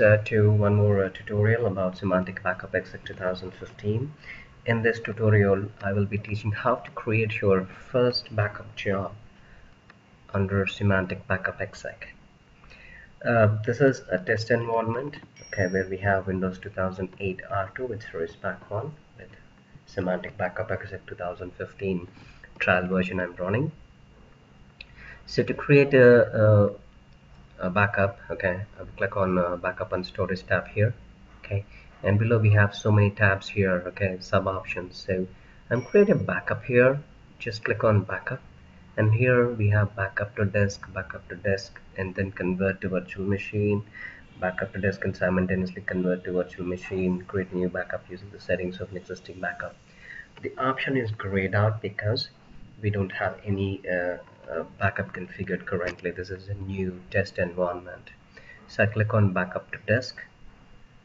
uh, to one more uh, tutorial about Symantec Backup Exec 2015. In this tutorial, I will be teaching how to create your first backup job under Symantec Backup Exec. Uh, this is a test environment, okay, where we have Windows 2008 R2 with Service Pack 1 with Symantec Backup Exec 2015 trial version I'm running. So to create a, a uh, backup okay? I'll click on uh, backup and storage tab here okay? And below we have so many tabs here okay? Sub options. So I'm creating backup here. Just click on backup. And here we have backup to disk backup to disk and then convert to virtual machine. Backup to disk and simultaneously convert to virtual machine create a new backup using the settings of an existing backup. The option is grayed out because we don't have any uh, uh, backup configured currently. This is a new test environment. So I click on backup to disk.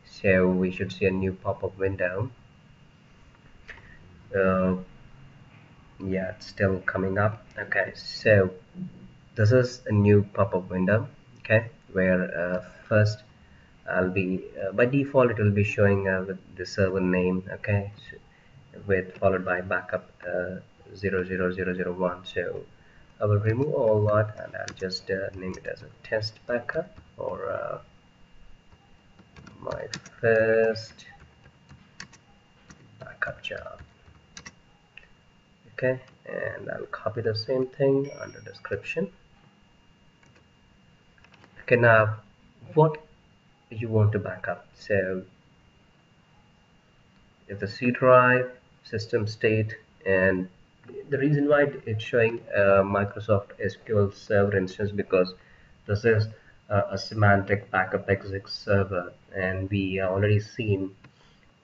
So we should see a new pop-up window. Uh, yeah it's still coming up. Okay so this is a new pop-up window okay where uh, first I'll be uh, by default it will be showing uh, with the server name okay so with followed by backup uh, 00001 so I will remove all that and I'll just uh, name it as a test backup or uh, my first backup job. Okay and I'll copy the same thing under description. Okay now what you want to backup so if the C drive system state and the reason why it's showing uh, Microsoft SQL Server instance because this is uh, a Symantec backup exec server and we already seen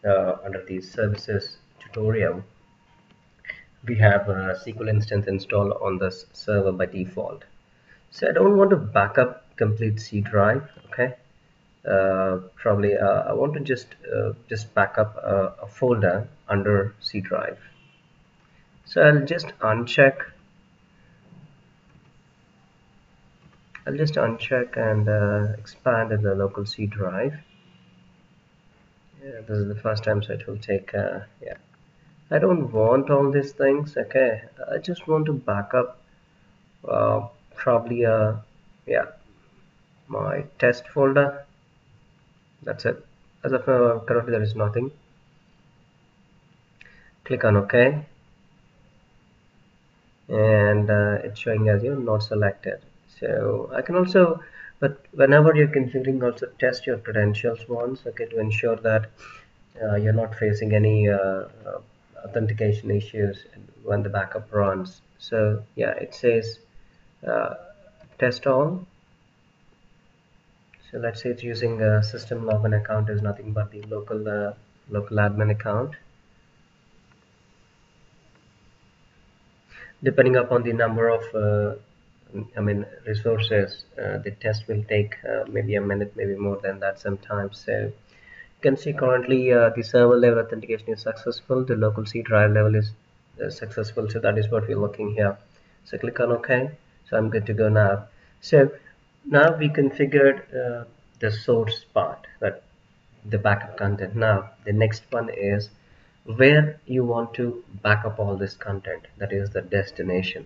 uh, under the services tutorial. We have a SQL instance installed on this server by default. So I don't want to backup complete C drive okay? Uh, probably uh, I want to just uh, just backup a, a folder under C drive so I'll just uncheck. I'll just uncheck and uh, expand the local C drive. Yeah this is the first time so it will take uh, yeah. I don't want all these things okay? I just want to back up uh, probably uh, yeah my test folder. That's it. As of now currently there is nothing. Click on OK and uh, it's showing as you're not selected. So I can also but whenever you're configuring also test your credentials once okay to ensure that uh, you're not facing any uh, uh authentication issues when the backup runs. So yeah it says uh, test all. So let's say it's using a system login account is nothing but the local uh, local admin account depending upon the number of uh, I mean resources uh, the test will take uh, maybe a minute maybe more than that sometimes. So you can see currently uh, the server level authentication is successful. The local C drive level is uh, successful. So that is what we're looking here. So click on OK. So I'm good to go now. So now we configured uh, the source part that the backup content. Now the next one is where you want to back up all this content that is the destination.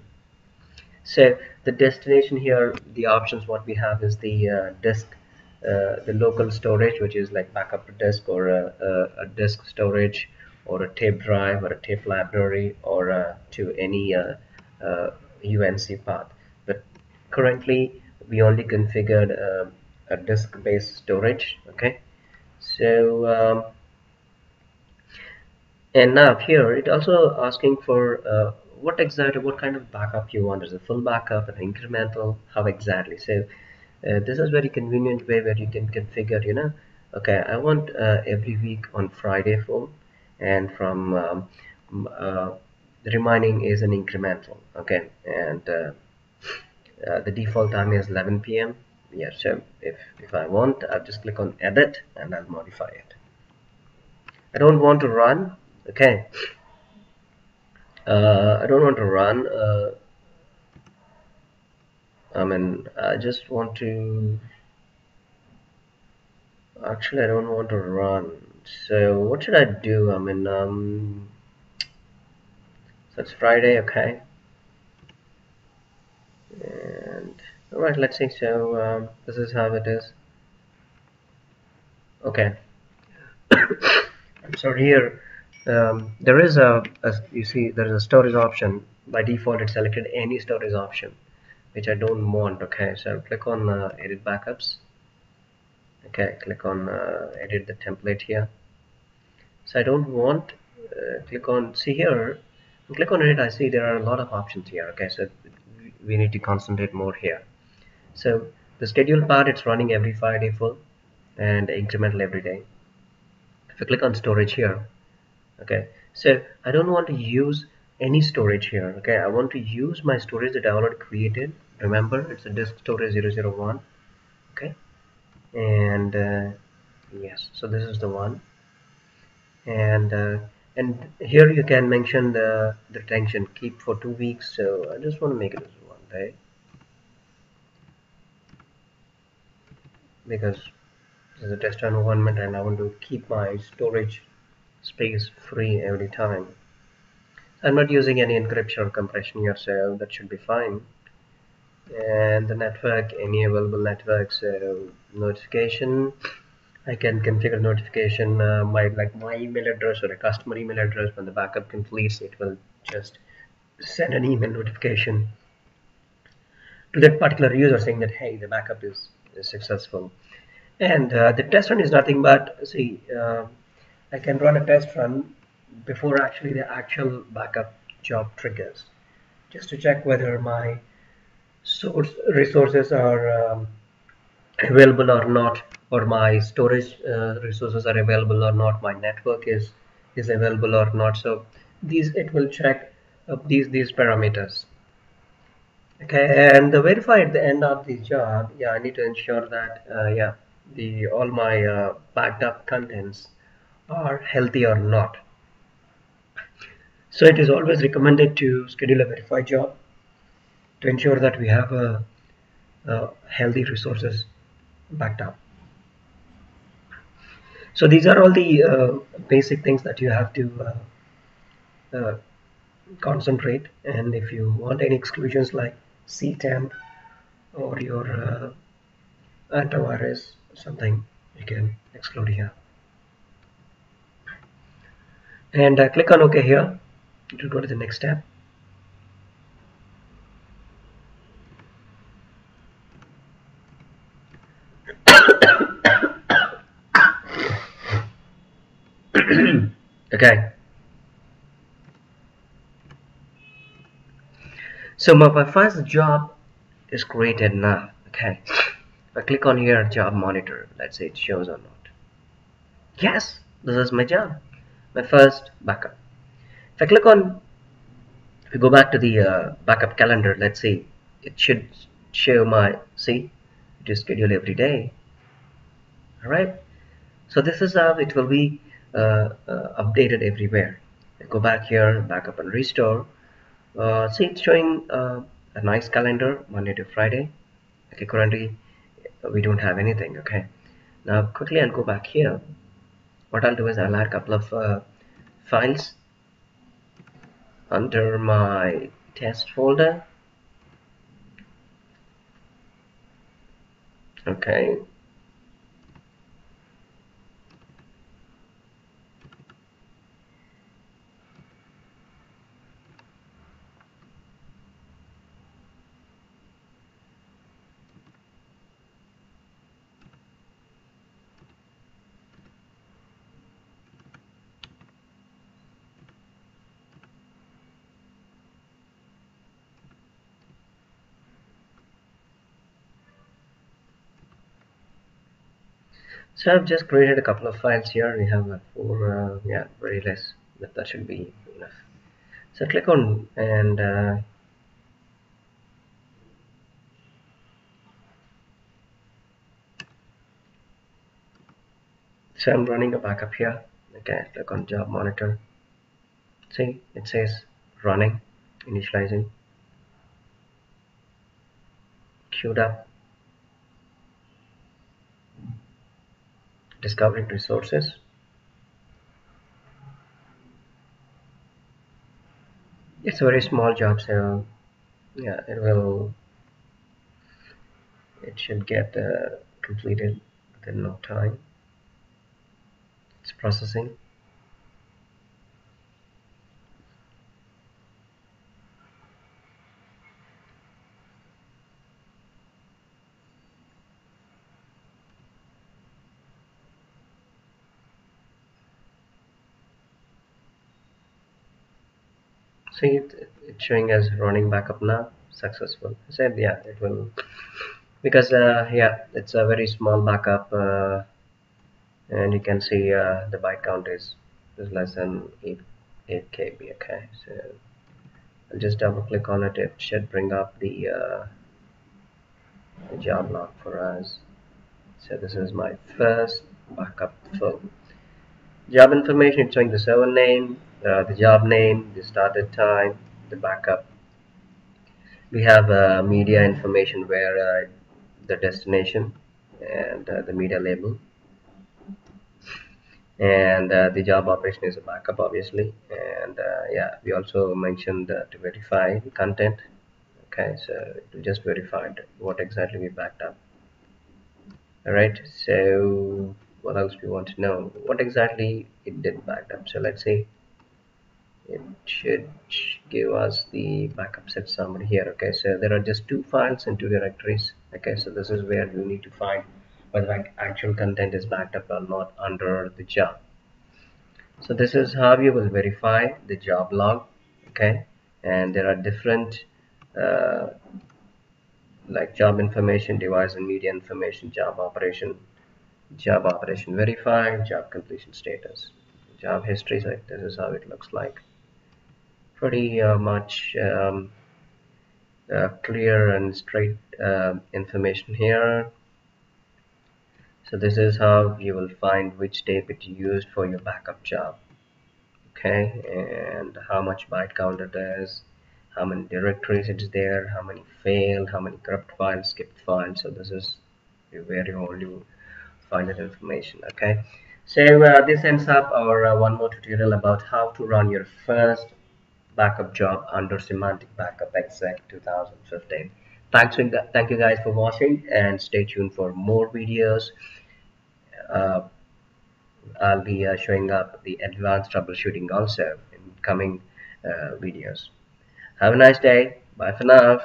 So the destination here the options what we have is the uh, disk uh, the local storage which is like backup disk or a, a, a, disk storage or a tape drive or a tape library or uh, to any UNC uh, uh, path. But currently we only configured uh, a disk based storage okay? So um, and now here it also asking for uh, what exactly what kind of backup you want? Is a full backup an incremental? How exactly? So uh, this is very convenient way where you can configure you know okay I want uh, every week on Friday full and from um, uh, the remaining is an incremental okay? And uh, uh, the default time is 11 p.m. yeah so if if I want I'll just click on edit and I'll modify it. I don't want to run okay. Uh, I don't want to run uh, I mean I just want to actually I don't want to run. So what should I do? I mean um so it's Friday okay. And all right let's see. So um, this is how it is. Okay. So here um, there is a, a, you see there is a storage option. By default it selected any storage option which I don't want okay? So click on uh, edit backups. Okay click on uh, edit the template here. So I don't want uh, click on see here click on it I see there are a lot of options here okay? So we need to concentrate more here. So the schedule part it's running every Friday full and incremental every day. If I click on storage here okay? So I don't want to use any storage here okay? I want to use my storage that I already created. Remember it's a disk storage 001 okay? And uh, yes so this is the one. And uh, and here you can mention the, the retention keep for two weeks so I just want to make it as one day because this is a test environment and I want to keep my storage space free every time. I'm not using any encryption or compression here so that should be fine. And the network any available network so notification. I can configure notification uh, my like my email address or a customer email address. When the backup completes it will just send an email notification to that particular user saying that hey the backup is, is successful. And uh, the test run is nothing but see uh, I can run a test run before actually the actual backup job triggers just to check whether my source resources are um, available or not or my storage uh, resources are available or not my network is is available or not. So these it will check uh, these these parameters. Okay and the verify at the end of the job yeah I need to ensure that uh, yeah the all my uh, backed up contents are healthy or not. So it is always recommended to schedule a verified job to ensure that we have a, a healthy resources backed up. So these are all the uh, basic things that you have to uh, uh, concentrate. And if you want any exclusions like ctemp or your uh, antivirus something you can exclude here and uh, click on ok here. To go to the next step okay. So my first job is created now. Okay. If I click on here job monitor let's say it shows or not. Yes this is my job my first backup. If I click on if we go back to the uh, backup calendar let's see it should show my see it is scheduled every day. All right so this is how it will be uh, uh, updated everywhere. I go back here backup and restore. Uh, see it's showing uh, a nice calendar Monday to Friday. Okay currently we don't have anything okay? Now quickly I'll go back here what I'll do is I'll add a couple of uh, files under my test folder. Okay so I've just created a couple of files here. We have uh, four uh, yeah very less. But that should be enough. So click on and uh, so I'm running a backup here. Okay click on job monitor. See it says running initializing. Queued up discovering resources. It's a very small job so yeah it will it should get uh, completed within no time. It's processing see it, it's showing as running backup now successful. I said yeah it will. Because uh, yeah it's a very small backup uh, and you can see uh, the byte count is, is less than 8, 8 KB okay so I'll just double click on it. It should bring up the, uh, the job log for us. So this is my first backup full job information it's showing the server name uh, the job name, the started time, the backup. We have uh, media information where uh, the destination and uh, the media label. And uh, the job operation is a backup, obviously. And uh, yeah, we also mentioned to verify the content. Okay, so it just verify what exactly we backed up. All right, so what else we want to know? What exactly it did backed up? So let's see it should give us the backup set summary here okay so there are just two files and two directories okay so this is where you need to find whether actual content is backed up or not under the job so this is how you will verify the job log okay and there are different uh, like job information device and media information job operation job operation verified job completion status job history so this is how it looks like. Pretty uh, much um, uh, clear and straight uh, information here. So this is how you will find which tape it used for your backup job. Okay and how much byte count it is how many directories it's there how many failed how many corrupt files skipped files. So this is where you only find that information okay so uh, this ends up our uh, one more tutorial about how to run your first backup job under Symantec Backup Exec 2015. Thanks, for thank you guys for watching and stay tuned for more videos. Uh, I'll be uh, showing up the advanced troubleshooting also in coming uh, videos. Have a nice day. Bye for now.